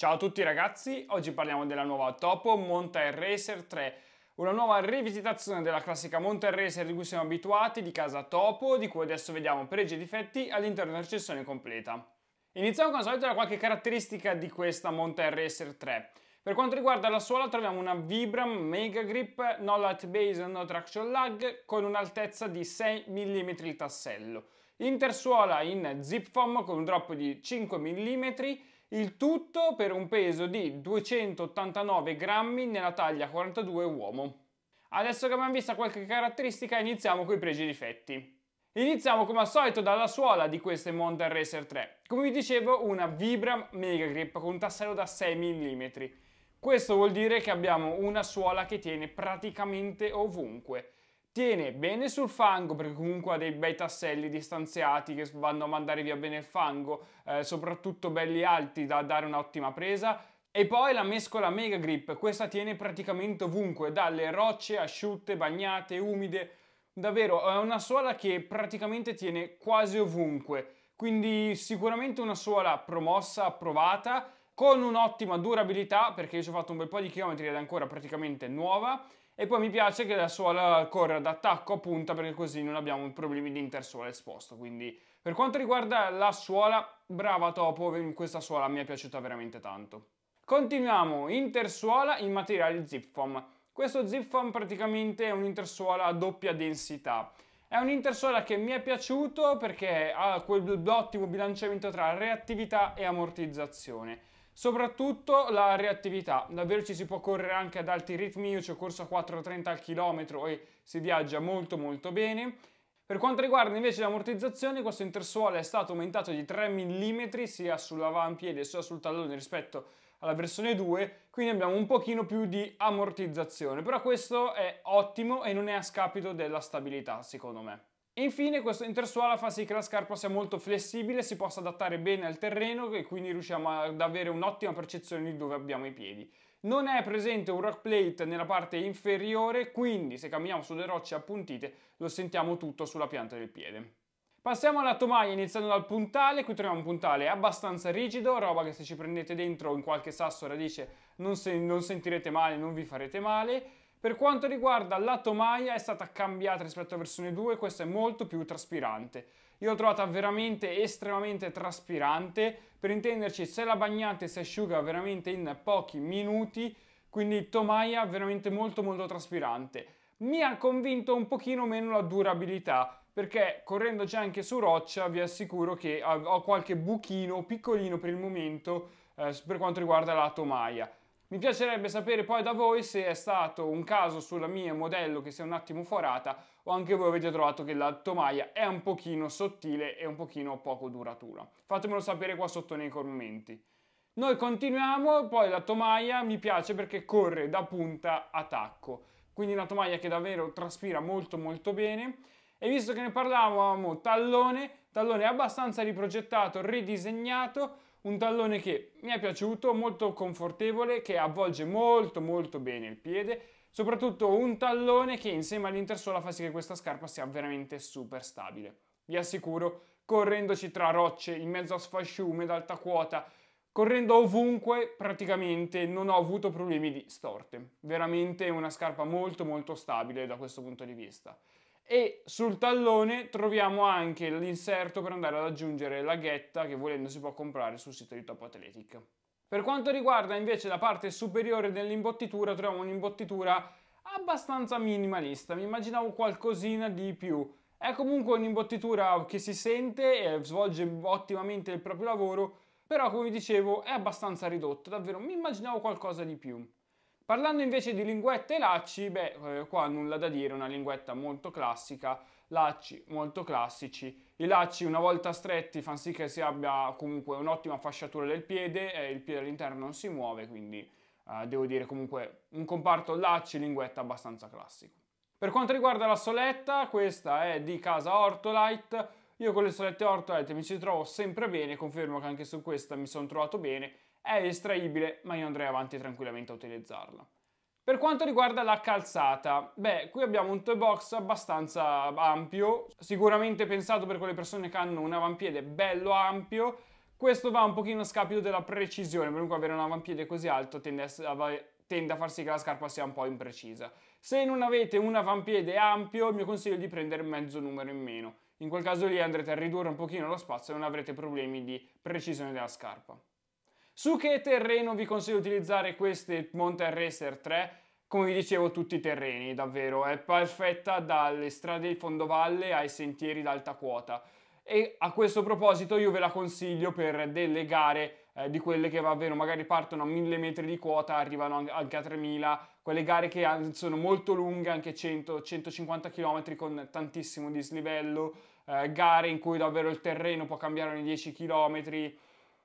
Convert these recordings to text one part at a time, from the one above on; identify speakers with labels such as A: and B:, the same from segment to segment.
A: Ciao a tutti ragazzi, oggi parliamo della nuova Topo Mountain Racer 3, una nuova rivisitazione della classica Mountain Racer di cui siamo abituati, di casa Topo, di cui adesso vediamo pregi e difetti all'interno della recensione completa. Iniziamo come al solito da qualche caratteristica di questa Mountain Racer 3. Per quanto riguarda la suola troviamo una Vibram Mega Grip No Light Base No Traction Lag con un'altezza di 6 mm il tassello. Intersuola in zip foam con un drop di 5 mm il tutto per un peso di 289 grammi nella taglia 42 uomo. Adesso che abbiamo visto qualche caratteristica iniziamo con i pregi e difetti. Iniziamo come al solito dalla suola di queste Mountain Racer 3. Come vi dicevo una Vibram Mega Grip con un tassello da 6 mm. Questo vuol dire che abbiamo una suola che tiene praticamente ovunque. Tiene bene sul fango perché comunque ha dei bei tasselli distanziati che vanno a mandare via bene il fango, eh, soprattutto belli alti da dare un'ottima presa. E poi la mescola Mega Grip, questa tiene praticamente ovunque, dalle rocce asciutte, bagnate, umide. Davvero è una suola che praticamente tiene quasi ovunque, quindi sicuramente una suola promossa, approvata, con un'ottima durabilità perché io ci ho fatto un bel po' di chilometri ed è ancora praticamente nuova e poi mi piace che la suola corra da attacco a punta perché così non abbiamo problemi di intersuola esposto. Quindi per quanto riguarda la suola, brava Topo, questa suola mi è piaciuta veramente tanto. Continuiamo, intersuola in materiale zip foam. Questo zip foam praticamente è un'intersuola a doppia densità. È un'intersuola che mi è piaciuto perché ha quell'ottimo bilanciamento tra reattività e ammortizzazione. Soprattutto la reattività, davvero ci si può correre anche ad alti ritmi, io ci ho corso a 4,30 al chilometro e si viaggia molto molto bene. Per quanto riguarda invece l'ammortizzazione, questo intersuolo è stato aumentato di 3 mm sia sull'avampiede sia sul tallone rispetto alla versione 2, quindi abbiamo un pochino più di ammortizzazione, però questo è ottimo e non è a scapito della stabilità secondo me. Infine questo intersuola fa sì che la scarpa sia molto flessibile, si possa adattare bene al terreno e quindi riusciamo ad avere un'ottima percezione di dove abbiamo i piedi. Non è presente un rock plate nella parte inferiore, quindi se camminiamo sulle rocce appuntite lo sentiamo tutto sulla pianta del piede. Passiamo alla tomaia iniziando dal puntale, qui troviamo un puntale abbastanza rigido, roba che se ci prendete dentro in qualche sasso radice non, se non sentirete male, non vi farete male. Per quanto riguarda la tomaia è stata cambiata rispetto alla versione 2, questa è molto più traspirante. Io l'ho trovata veramente estremamente traspirante, per intenderci se la bagnate si asciuga veramente in pochi minuti, quindi tomaia veramente molto molto traspirante. Mi ha convinto un pochino meno la durabilità, perché correndoci anche su roccia vi assicuro che ho qualche buchino piccolino per il momento eh, per quanto riguarda la tomaia. Mi piacerebbe sapere poi da voi se è stato un caso sulla mia modello che si è un attimo forata o anche voi avete trovato che la tomaia è un pochino sottile e un pochino poco duratura. Fatemelo sapere qua sotto nei commenti. Noi continuiamo, poi la tomaia mi piace perché corre da punta a tacco, quindi una tomaia che davvero traspira molto molto bene e visto che ne parlavamo tallone, tallone abbastanza riprogettato, ridisegnato, un tallone che mi è piaciuto, molto confortevole, che avvolge molto molto bene il piede, soprattutto un tallone che insieme all'intersuola fa sì che questa scarpa sia veramente super stabile. Vi assicuro, correndoci tra rocce, in mezzo a sfasciume, ad alta quota, correndo ovunque praticamente non ho avuto problemi di storte. Veramente una scarpa molto molto stabile da questo punto di vista e sul tallone troviamo anche l'inserto per andare ad aggiungere la ghetta che volendo si può comprare sul sito di Top Athletic. Per quanto riguarda invece la parte superiore dell'imbottitura troviamo un'imbottitura abbastanza minimalista, mi immaginavo qualcosina di più. È comunque un'imbottitura che si sente e svolge ottimamente il proprio lavoro, però come vi dicevo è abbastanza ridotta, davvero mi immaginavo qualcosa di più. Parlando invece di linguette e lacci, beh, eh, qua nulla da dire, una linguetta molto classica, lacci molto classici. I lacci una volta stretti fanno sì che si abbia comunque un'ottima fasciatura del piede e il piede all'interno non si muove, quindi eh, devo dire comunque un comparto lacci linguetta abbastanza classico. Per quanto riguarda la soletta, questa è di casa Ortolite. Io con le solette Ortolite mi ci trovo sempre bene, confermo che anche su questa mi sono trovato bene è estraibile, ma io andrei avanti tranquillamente a utilizzarla. Per quanto riguarda la calzata, beh, qui abbiamo un toe box abbastanza ampio, sicuramente pensato per quelle persone che hanno un avampiede bello ampio, questo va un pochino a scapito della precisione, comunque avere un avampiede così alto tende a, tende a far sì che la scarpa sia un po' imprecisa. Se non avete un avampiede ampio, il mio consiglio è di prendere mezzo numero in meno. In quel caso lì andrete a ridurre un pochino lo spazio e non avrete problemi di precisione della scarpa. Su che terreno vi consiglio di utilizzare queste Mountain Racer 3? Come vi dicevo, tutti i terreni, davvero. È perfetta dalle strade di fondovalle ai sentieri d'alta quota. E a questo proposito io ve la consiglio per delle gare eh, di quelle che davvero magari partono a 1000 metri di quota, arrivano anche a 3000, quelle gare che sono molto lunghe, anche 100-150 km con tantissimo dislivello, eh, gare in cui davvero il terreno può cambiare ogni 10 km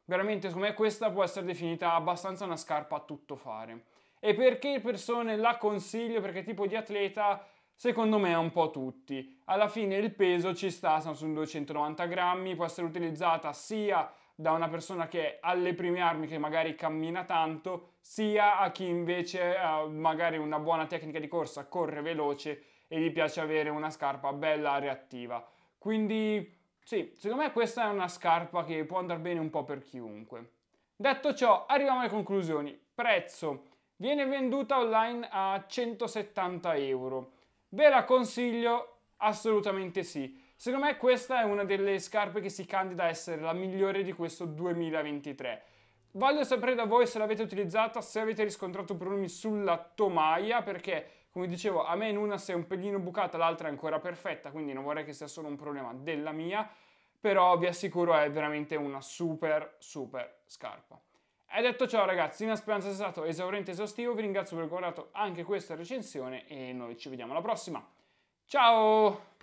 A: Veramente, secondo me, questa può essere definita abbastanza una scarpa a tutto fare. E perché persone la consiglio? Perché tipo di atleta, secondo me, un po' tutti. Alla fine il peso ci sta, sono su 290 grammi, può essere utilizzata sia da una persona che è alle prime armi, che magari cammina tanto, sia a chi invece ha magari una buona tecnica di corsa, corre veloce e gli piace avere una scarpa bella reattiva. Quindi sì, secondo me questa è una scarpa che può andare bene un po' per chiunque. Detto ciò, arriviamo alle conclusioni. Prezzo. Viene venduta online a 170 euro. Ve la consiglio? Assolutamente sì. Secondo me questa è una delle scarpe che si candida a essere la migliore di questo 2023. Voglio sapere da voi se l'avete utilizzata, se avete riscontrato problemi sulla tomaia, perché come dicevo, a me in una si è un pelino bucata, l'altra è ancora perfetta, quindi non vorrei che sia solo un problema della mia, però vi assicuro è veramente una super, super scarpa. E detto ciò ragazzi, in speranza sia stato esauriente e esaustivo, vi ringrazio per aver guardato anche questa recensione e noi ci vediamo alla prossima. Ciao!